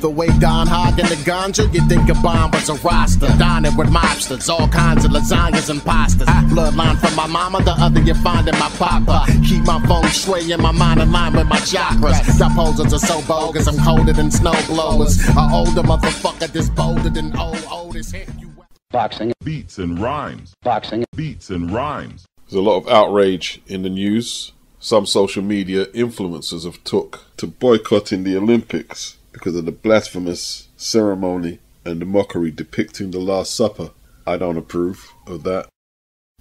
The way Don Hog and the ganja, you think a bomb was a roster. Dining with mobsters, all kinds of lasagnas and pastas. Bloodline from my mama, the other you find in my papa. Keep my phone straight in my mind in line with my chakras. Y'all posers are so bogus, I'm colder than snow blowers. A older motherfucker that's bolder than old Otis. Hit you Boxing, beats and rhymes, boxing, beats and rhymes. There's a lot of outrage in the news. Some social media influencers have took to boycotting the Olympics because of the blasphemous ceremony and the mockery depicting the Last Supper. I don't approve of that.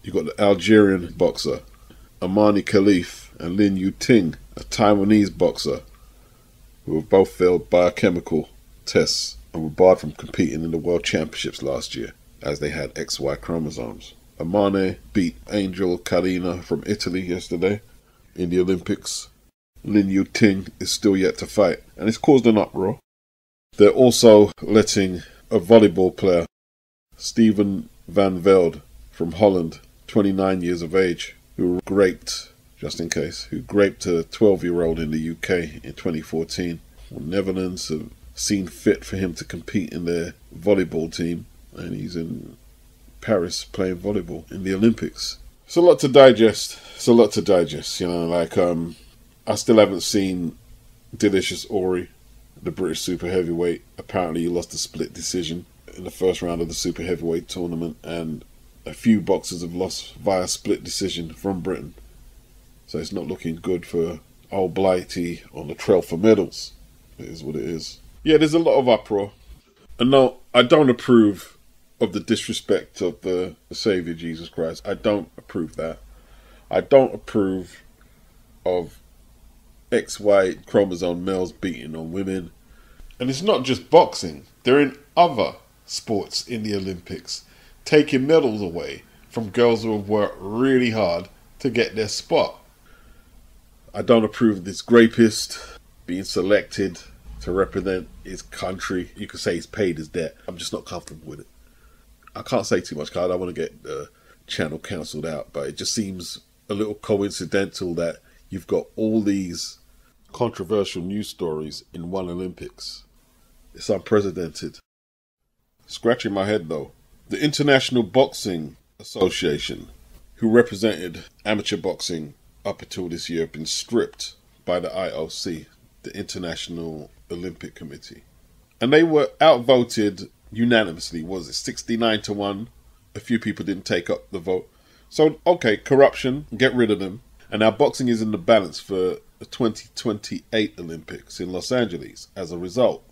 You got the Algerian boxer Amani Khelif and Lin Yu Ting, a Taiwanese boxer, who have both failed biochemical tests and were barred from competing in the World Championships last year as they had XY chromosomes. Amane beat Angel Carina from Italy yesterday in the Olympics. Lin Yu Ting is still yet to fight, and it's caused an uproar. They're also letting a volleyball player, Steven van Veld from Holland, 29 years of age, who raped, just in case, who raped a 12 year old in the UK in 2014. Well, Netherlands have seen fit for him to compete in their volleyball team, and he's in Paris playing volleyball in the Olympics. It's a lot to digest. It's a lot to digest, you know. Like, um, I still haven't seen Delicious Orie, the British super heavyweight. Apparently, he lost a split decision in the first round of the super heavyweight tournament, and a few boxers have lost via split decision from Britain. So it's not looking good for old Blighty on the trail for medals. It is what it is. Yeah, there's a lot of uproar. And no, I don't approve of the disrespect of the, the Savior Jesus Christ. I don't approve that. I don't approve of XY chromosome males beating on women. And it's not just boxing, they're in other sports in the Olympics, taking medals away from girls who have worked really hard to get their spot. I don't approve of this rapist being selected to represent his country. You could say he's paid his debt. I'm just not comfortable with it. I can't say too much because I don't want to get the channel cancelled out, but it just seems a little coincidental that you've got all these controversial news stories in one Olympics. It's unprecedented. Scratching my head though, the International Boxing Association, who represented amateur boxing up until this year, have been stripped by the IOC, the International Olympic Committee. And they were outvoted unanimously. Was it 69 to 1? A few people didn't take up the vote. So, okay, corruption, get rid of them. And now boxing is in the balance for the 2028 Olympics in Los Angeles as a result.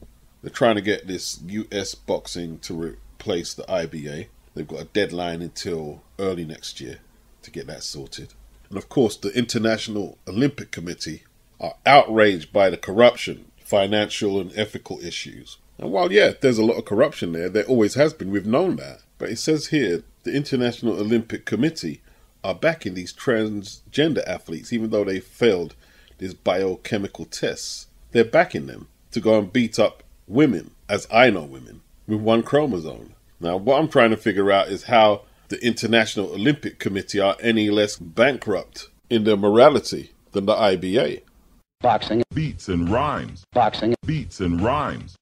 They're trying to get this US boxing to replace the IBA. They've got a deadline until early next year to get that sorted. And of course, the International Olympic Committee are outraged by the corruption, financial and ethical issues. And while, yeah, there's a lot of corruption there, there always has been, we've known that. But it says here the International Olympic Committee are backing these transgender athletes, even though they failed these biochemical tests. They're backing them to go and beat up women, as I know women, with one chromosome. Now, what I'm trying to figure out is how the International Olympic Committee are any less bankrupt in their morality than the IBA. boxing, Beats and rhymes, boxing, beats and rhymes.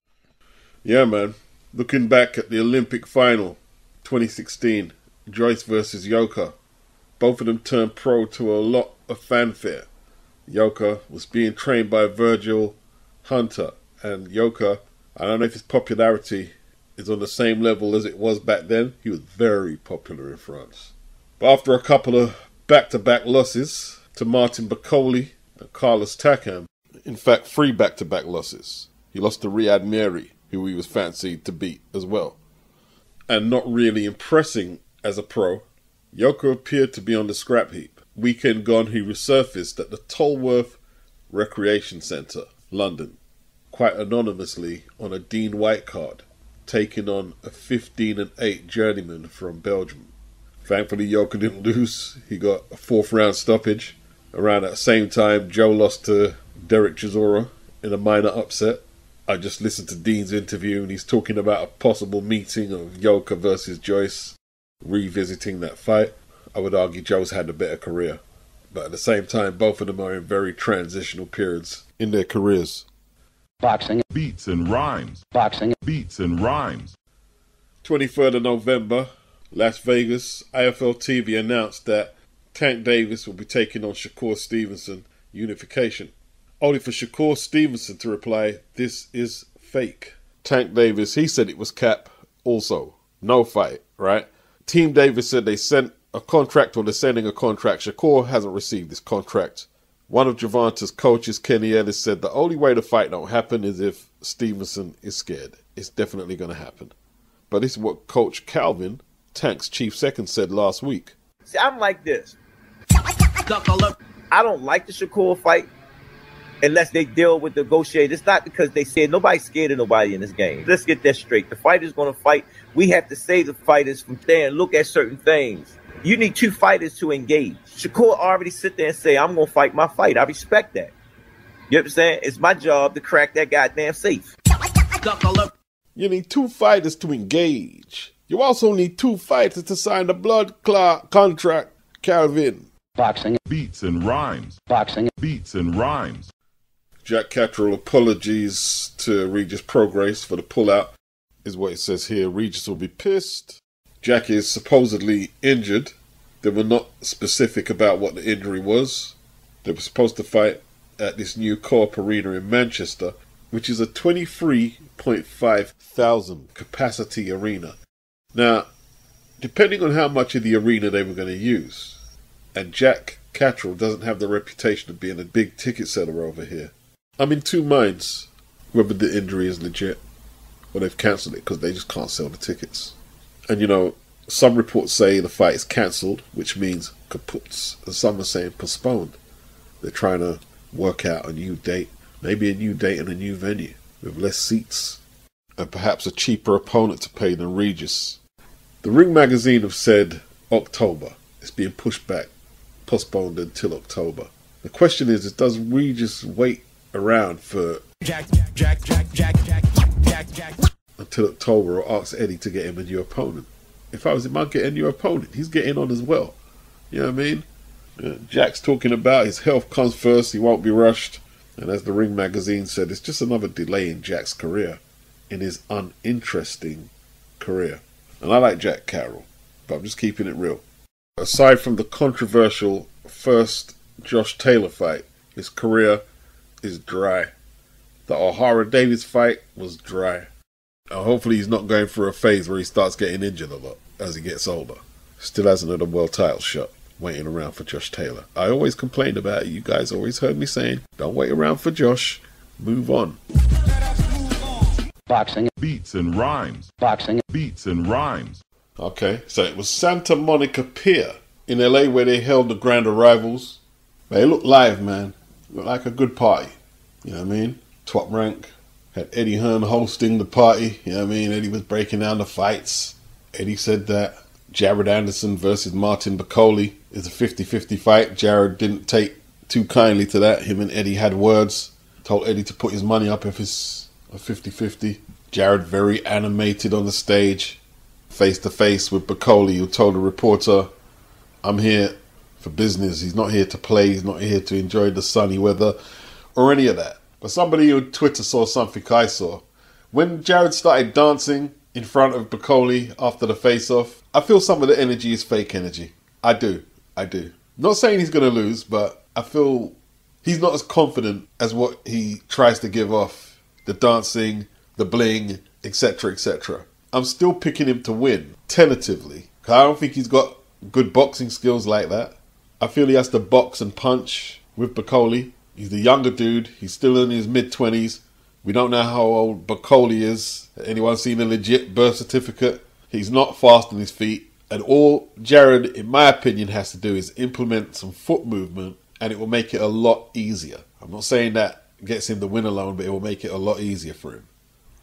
Yeah, man. Looking back at the Olympic final 2016, Joyce versus Yoka. Both of them turned pro to a lot of fanfare. Yoka was being trained by Virgil Hunter, and Yoka, I don't know if his popularity is on the same level as it was back then. He was very popular in France. But after a couple of back to back losses to Martin Bakole and Carlos Takam, in fact, three back to back losses, he lost to Ryad Merhy, who he was fancied to beat as well. And not really impressing as a pro, Yoka appeared to be on the scrap heap. Weekend gone, he resurfaced at the Tolworth Recreation Centre, London, quite anonymously on a Dean Whyte card, taking on a 15 and 8 journeyman from Belgium. Thankfully, Yoka didn't lose. He got a fourth round stoppage. Around that same time, Joe lost to Derek Chisora in a minor upset. I just listened to Dean's interview and he's talking about a possible meeting of Yoka versus Joyce, revisiting that fight. I would argue Joe's had a better career. But at the same time, both of them are in very transitional periods in their careers. boxing, beats and rhymes, boxing, beats and rhymes, 23rd of November, Las Vegas, AFL TV announced that Tank Davis will be taking on Shakur Stevenson unification. Only for Shakur Stevenson to reply, This is fake. Tank Davis, he said it was cap also. No fight, right? Team Davis said they sent a contract or they're sending a contract. Shakur hasn't received this contract. One of Gervonta's coaches, Kenny Ellis, said the only way the fight don't happen is if Stevenson is scared. It's definitely going to happen. But this is what Coach Calvin, Tank's chief second, said last week. See, I'm like this. I don't like the Shakur fight unless they deal with the negotiate. It's not because they said nobody's scared of nobody in this game. Let's get that straight. The fighter's going to fight. We have to save the fighters from there and look at certain things. You need two fighters to engage. Shakur already sit there and say, I'm going to fight my fight. I respect that. You know what I'm saying? It's my job to crack that goddamn safe. You need two fighters to engage. You also need two fighters to sign the blood clot contract, Calvin. boxing, beats and rhymes, boxing, beats and rhymes, Jack Catterall apologies to Regis Prograis for the pullout, is what it says here. Regis will be pissed. Jack is supposedly injured. They were not specific about what the injury was. They were supposed to fight at this new Co-op Arena in Manchester, which is a 23.5 thousand capacity arena. Now, depending on how much of the arena they were going to use, and Jack Catterall doesn't have the reputation of being a big ticket seller over here. I'm in two minds whether the injury is legit or they've cancelled it because they just can't sell the tickets. And you know, some reports say the fight is cancelled, which means kaputs, and some are saying postponed. They're trying to work out a new date, maybe a new date and a new venue with less seats and perhaps a cheaper opponent to pay than Regis. The Ring magazine have said October. It's being pushed back, postponed until October. The question is, is does Regis wait around for until October or ask Eddie to get him a new opponent? If I was him, I'd get a new opponent. He's getting on as well. You know what I mean? Jack's talking about his health comes first, he won't be rushed. And as the Ring magazine said, it's just another delay in Jack's career, in his uninteresting career. And I like Jack Catterall, but I'm just keeping it real. Aside from the controversial first Josh Taylor fight, his career is dry. The Ohara Davies fight was dry. Uh, hopefully, he's not going through a phase where he starts getting injured a lot as he gets older. Still hasn't had a world title shot. Waiting around for Josh Taylor. I always complained about it. You guys always heard me saying, don't wait around for Josh. Move on. boxing, beats and rhymes, boxing, beats and rhymes, Okay, so it was Santa Monica Pier in LA where they held the Grand Arrivals. They looked live, man. Looked like a good party. You know what I mean? Top rank. Had Eddie Hearn hosting the party. You know what I mean? Eddie was breaking down the fights. Eddie said that Jared Anderson versus Martin Bakole is a 50 50 fight. Jared didn't take too kindly to that. Him and Eddie had words. Told Eddie to put his money up if it's a 50 50. Jared very animated on the stage, face to face with Bakole, who told a reporter, I'm here for business. He's not here to play. He's not here to enjoy the sunny weather or any of that. But somebody on Twitter saw something I saw. When Jared started dancing in front of Bakole after the face off, I feel some of the energy is fake energy. I do. I do. Not saying he's going to lose, but I feel he's not as confident as what he tries to give off. The dancing, the bling, etc., etc. I'm still picking him to win, tentatively. I don't think he's got good boxing skills like that. I feel he has to box and punch with Bakole. He's the younger dude. He's still in his mid 20s. We don't know how old Bakole is. Anyone seen a legit birth certificate? He's not fast on his feet. And all Jared, in my opinion, has to do is implement some foot movement and it will make it a lot easier. I'm not saying that gets him the win alone, but it will make it a lot easier for him.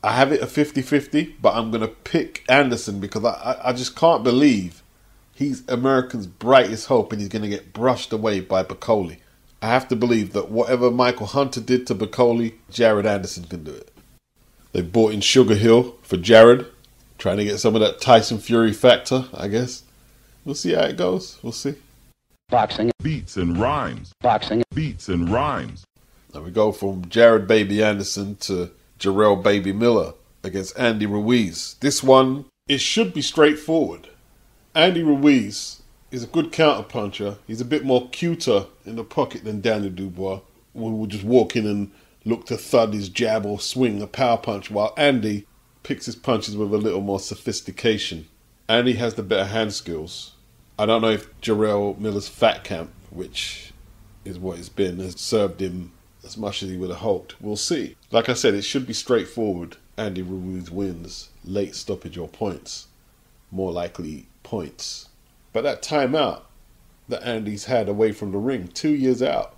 I have it a 50 50, but I'm going to pick Anderson because I, I, I just can't believe he's America's brightest hope and he's going to get brushed away by Bakole. I have to believe that whatever Michael Hunter did to Bakole, Jared Anderson can do it. They bought in Sugar Hill for Jared, trying to get some of that Tyson Fury factor, I guess. We'll see how it goes. We'll see. boxing, beats and rhymes, boxing, beats and rhymes, And we go from Jared Baby Anderson to Jarrell Baby Miller against Andy Ruiz. This one, it should be straightforward. Andy Ruiz is a good counter puncher. He's a bit more cuter in the pocket than Daniel Dubois, who will just walk in and look to thud his jab or swing a power punch, while Andy picks his punches with a little more sophistication. Andy has the better hand skills. I don't know if Jarrell Miller's fat camp, which is what it's been, has served him as much as he would have hoped. We'll see. Like I said, it should be straightforward. Andy Ruiz wins, late stoppage or points. More likely points. But that timeout that Andy's had away from the ring, two years out.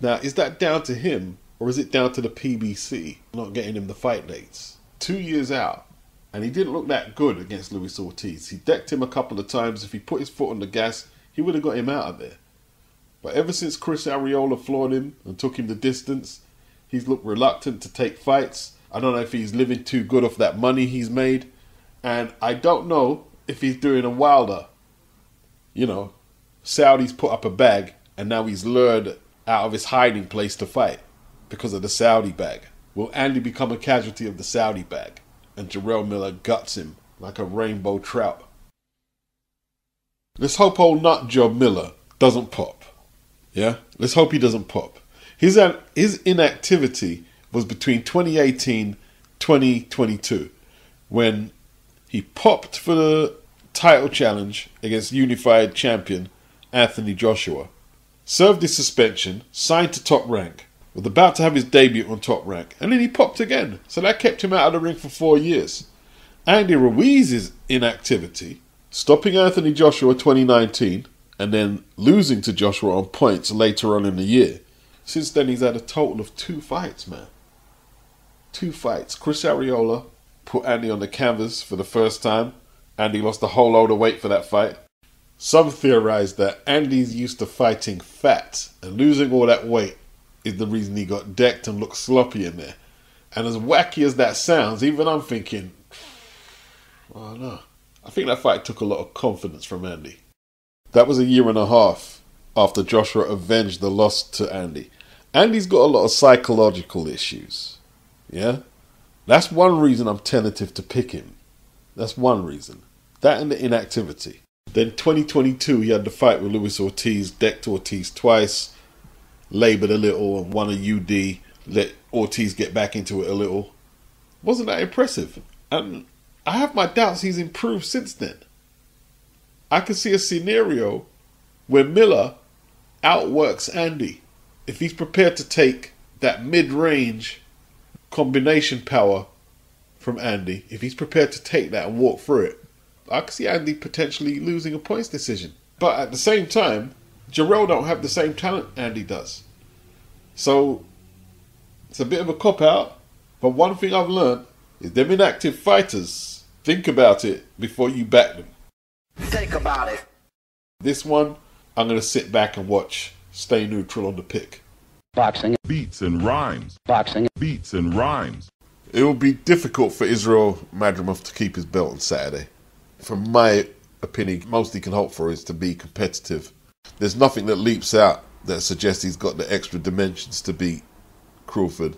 Now, is that down to him or is it down to the PBC not getting him the fight dates? Two years out, and he didn't look that good against Luis Ortiz. He decked him a couple of times. If he put his foot on the gas, he would have got him out of there. But ever since Chris Arreola floored him and took him the distance, he's looked reluctant to take fights. I don't know if he's living too good off that money he's made. And I don't know if he's doing a Wilder. You know, Saudi's put up a bag and now he's lured out of his hiding place to fight because of the Saudi bag. Will Andy become a casualty of the Saudi bag? And Jarrell Miller guts him like a rainbow trout. Let's hope old nut job Miller doesn't pop. Yeah? Let's hope he doesn't pop. His, his inactivity was between 2018 2022 when he popped for the title challenge against unified champion Anthony Joshua, served his suspension, signed to top rank, was about to have his debut on top rank, and then he popped again. So that kept him out of the ring for four years. Andy Ruiz's inactivity, stopping Anthony Joshua 2019, and then losing to Joshua on points later on in the year. Since then, he's had a total of two fights, man. Two fights. Chris Arreola put Andy on the canvas for the first time. Andy lost a whole load of weight for that fight. Some theorize that Andy's used to fighting fat, and losing all that weight is the reason he got decked and looked sloppy in there. And as wacky as that sounds, even I'm thinking, oh no. I think that fight took a lot of confidence from Andy. That was a year and a half after Joshua avenged the loss to Andy. Andy's got a lot of psychological issues. Yeah? That's one reason I'm tentative to pick him. That's one reason. That and the inactivity. Then 2022, he had the fight with Luis Ortiz, decked Ortiz twice, labored a little, and won a UD, let Ortiz get back into it a little. Wasn't that impressive? And I have my doubts he's improved since then. I can see a scenario where Miller outworks Andy if he's prepared to take that mid range combination power from Andy, if he's prepared to take that and walk through it, I can see Andy potentially losing a points decision. But at the same time, Jarrell don't have the same talent Andy does. So it's a bit of a cop out. But one thing I've learned is them inactive fighters, think about it before you back them. Think about it. This one, I'm going to sit back and watch. Stay neutral on the pick. Boxing. Beats and rhymes. Boxing. Beats and rhymes. It will be difficult for Israil Madrimov to keep his belt on Saturday. From my opinion, most he can hope for is to be competitive. There's nothing that leaps out that suggests he's got the extra dimensions to beat Crawford.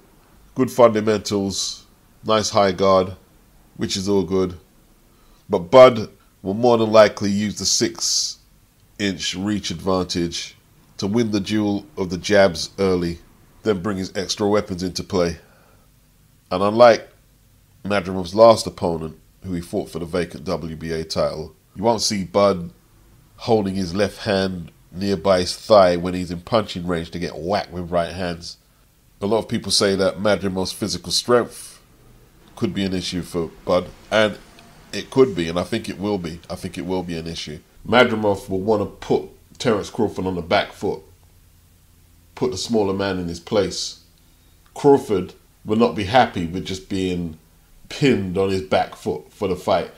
Good fundamentals, nice high guard, which is all good. But Bud will more than likely use the six inch reach advantage to win the duel of the jabs early, then bring his extra weapons into play. And unlike Madrimov's last opponent, who he fought for the vacant WBA title, you won't see Bud holding his left hand nearby his thigh when he's in punching range to get whacked with right hands. A lot of people say that Madrimov's physical strength could be an issue for Bud, and it could be, and I think it will be. I think it will be an issue. Madrimov will want to put Terence Crawford on the back foot, put the smaller man in his place. Crawford will not be happy with just being pinned on his back foot for the fight.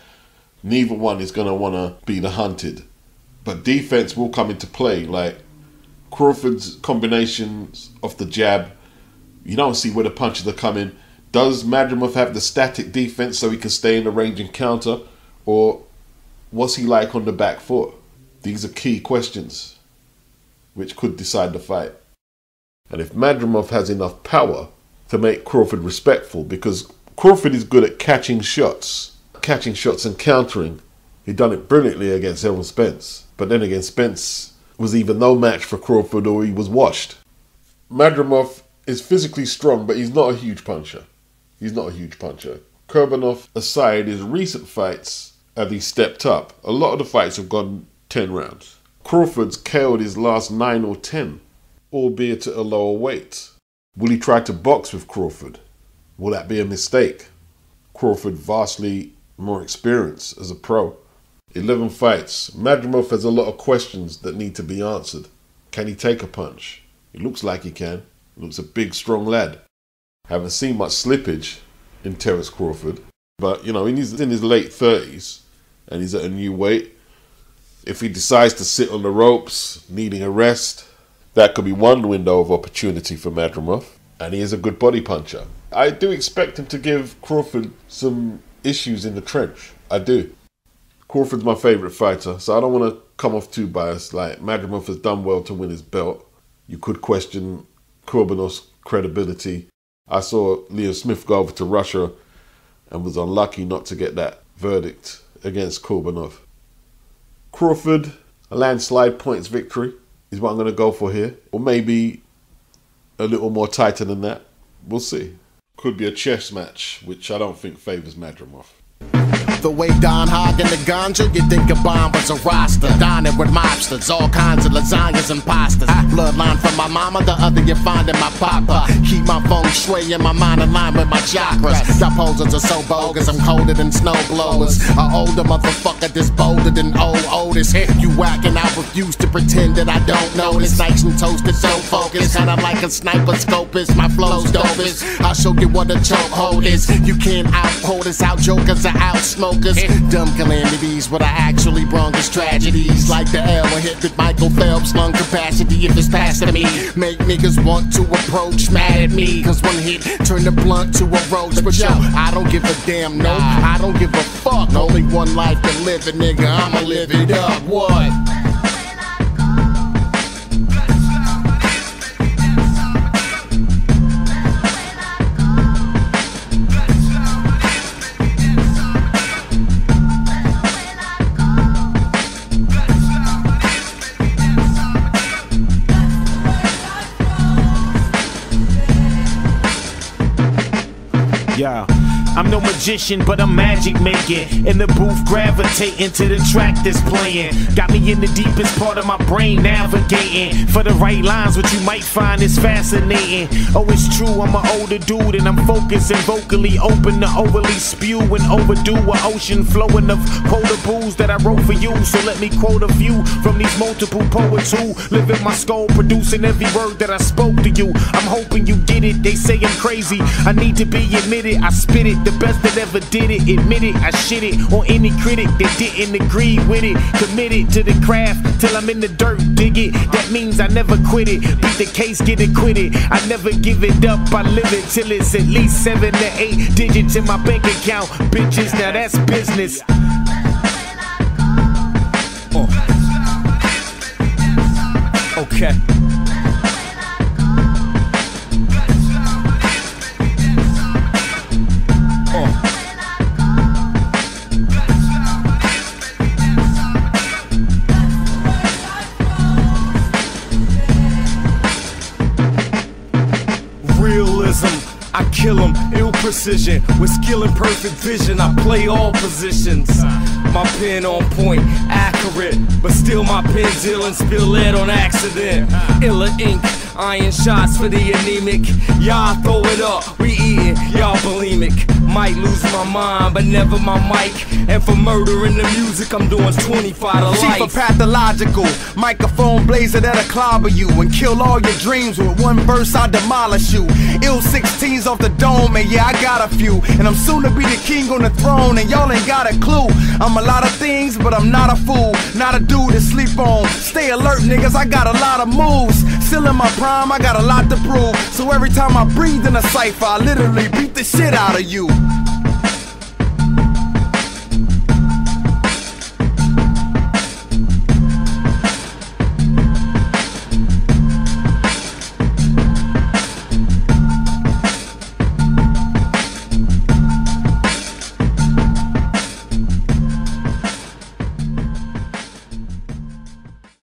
Neither one is going to want to be the hunted. But defense will come into play. Like Crawford's combinations of the jab, you don't see where the punches are coming. Does Madrimov have the static defense so he can stay in the range and counter? Or what's he like on the back foot? These are key questions which could decide the fight. And if Madrimov has enough power to make Crawford respectful, because Crawford is good at catching shots, catching shots and countering. He done it brilliantly against Errol Spence. But then again, Spence was either no match for Crawford or he was washed. Madrimov is physically strong, but he's not a huge puncher. He's not a huge puncher. Kurbanov aside, his recent fights have he stepped up. A lot of the fights have gone 10 rounds. Crawford's KO'd his last 9 or 10, albeit at a lower weight. Will he try to box with Crawford? Will that be a mistake? Crawford vastly more experience as a pro. 11 fights. Madrimov has a lot of questions that need to be answered. Can he take a punch? He looks like he can. Looks a big, strong lad. Haven't seen much slippage in Terence Crawford, but you know, he's in his late 30s and he's at a new weight. If he decides to sit on the ropes, needing a rest, that could be one window of opportunity for Madrimov. And he is a good body puncher. I do expect him to give Crawford some issues in the trench. I do. Crawford's my favourite fighter, so I don't want to come off too biased. Like, Madrimov has done well to win his belt. You could question Kurbanov's credibility. I saw Liam Smith go over to Russia and was unlucky not to get that verdict against Kurbanov. Crawford, a landslide points victory is what I'm going to go for here. Or maybe a little more tighter than that. We'll see. Could be a chess match, which I don't think favours Madrimov. The way Don hogging the ganja, you think a bomb was a roster. Dining with mobsters, all kinds of lasagnas and pastas. Bloodline from my mama, the other you find in my papa. Keep my feng shui in my mind in line with my chakras. Your poses are so bogus, I'm colder than snow blowers. A older motherfucker that's bolder than old Otis. You whacking, I refuse to pretend that I don't notice. Nice and toasted, so focused. Kinda like a sniper scopist. My flow's dopest. I'll show you what a chokehold is. You can't outquote us, out jokers are out smokers. Dumb calamities, what I actually brung is tragedies. Like the L hit with Michael Phelps, lung capacity if it's past to me. Make niggas want to approach, mad at me. Cause one hit turn the blunt to a roach. But yo, I don't give a damn, no. I don't give a fuck. Only one life to live it, nigga. I'ma live it up. What? Yeah. I'm no magician, but I'm magic making. In the booth, gravitating to the track that's playing. Got me in the deepest part of my brain, navigating for the right lines, what you might find is fascinating. Oh, it's true, I'm an older dude, and I'm focused and vocally open to overly spew and overdo an ocean flowing of quotables that I wrote for you. So let me quote a few from these multiple poets who live in my skull, producing every word that I spoke to you. I'm hoping you get it. They say I'm crazy. I need to be admitted. I spit it, the best that ever did it. Admit it, I shit it on any critic that didn't agree with it. Committed to the craft till I'm in the dirt, dig it. That means I never quit it. Beat the case, get acquitted. I never give it up. I live it till it's at least seven to eight digits in my bank account. Bitches, now that's business. Okay. Kill 'em, ill precision. With skill and perfect vision, I play all positions. My pen on point, accurate, but still my pen's ill and spill lead on accident. Illa ink, iron shots for the anemic. Y'all throw it up, we eatin', y'all bulimic. Might lose my mind, but never my mic. And for murder in the music, I'm doing 25 to life. Chief of pathological, microphone blazer that'll clobber you and kill all your dreams with one verse. I demolish you. Ill 16s off the dome, and yeah, I got a few. And I'm soon to be the king on the throne, and y'all ain't got a clue. I'm a lot of things, but I'm not a fool. Not a dude to sleep on. Stay alert, niggas, I got a lot of moves. Still in my prime, I got a lot to prove. So every time I breathe in a cipher, I literally beat the shit out of you.